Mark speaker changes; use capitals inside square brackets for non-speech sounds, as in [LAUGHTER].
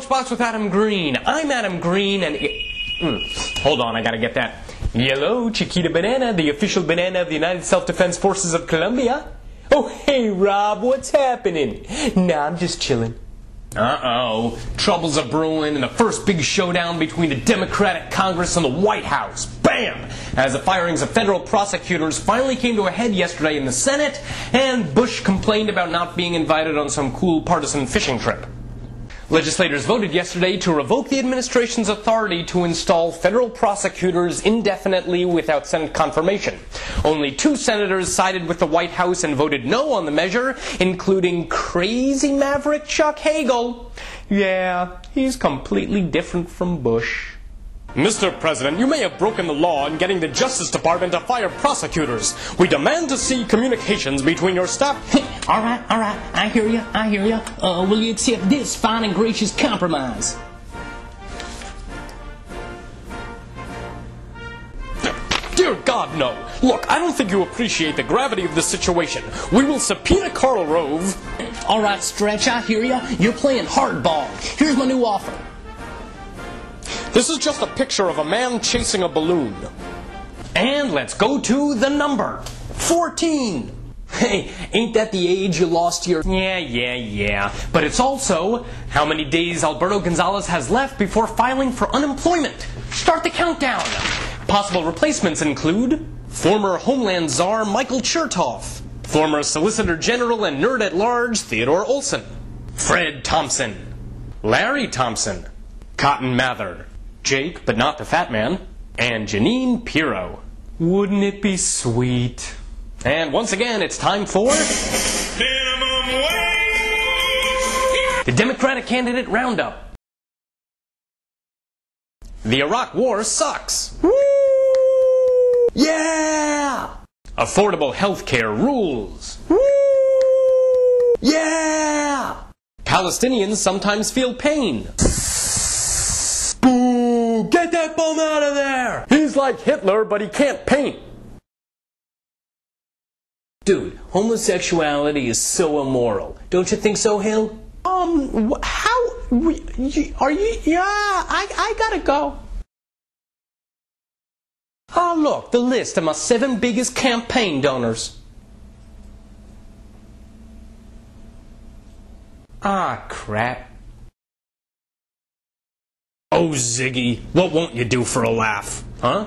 Speaker 1: Lunchbox with Adam Green. I'm Adam Green, and. Mm, hold on, I gotta get that. Yellow Chiquita Banana, the official banana of the United Self Defense Forces of Colombia. Oh, hey, Rob, what's happening? Nah, I'm just chilling. Uh oh. Troubles are brewing in the first big showdown between the Democratic Congress and the White House. Bam! As the firings of federal prosecutors finally came to a head yesterday in the Senate, and Bush complained about not being invited on some cool partisan fishing trip. Legislators voted yesterday to revoke the administration's authority to install federal prosecutors indefinitely without Senate confirmation. Only two senators sided with the White House and voted no on the measure, including crazy maverick Chuck Hagel. Yeah, he's completely different from Bush. Mr. President, you may have broken the law in getting the Justice Department to fire prosecutors. We demand to see communications between your staff. [LAUGHS]
Speaker 2: all right, all right, I hear you, I hear you. Uh, will you accept this fine and gracious compromise?
Speaker 1: Dear God, no. Look, I don't think you appreciate the gravity of the situation. We will subpoena Karl Rove.
Speaker 2: All right, Stretch, I hear you. You're playing hardball. Here's my new offer.
Speaker 1: This is just a picture of a man chasing a balloon. And let's go to the number 14. Hey, ain't that the age you lost your. Yeah, yeah, yeah. But it's also how many days Alberto Gonzales has left before filing for unemployment. Start the countdown. Possible replacements include former Homeland Czar Michael Chertoff, former Solicitor General and nerd at large Theodore Olson, Fred Thompson, Larry Thompson, Cotton Mather, Jake, but not the fat man, and Jeanine Pirro. Wouldn't it be sweet? And once again, it's time for. The Democratic Candidate Roundup. The Iraq War sucks. Woo! Yeah! Affordable health care rules. Woo! Yeah! Palestinians sometimes feel pain. Get that bum out of there! He's like Hitler, but he can't paint.
Speaker 2: Dude, homosexuality is so immoral. Don't you think so, Hill?
Speaker 3: Um, how are you? Yeah, I, I gotta go.
Speaker 1: Oh, look, the list of my seven biggest campaign donors. Ah, crap. Oh, Ziggy, what won't you do for a laugh? Huh?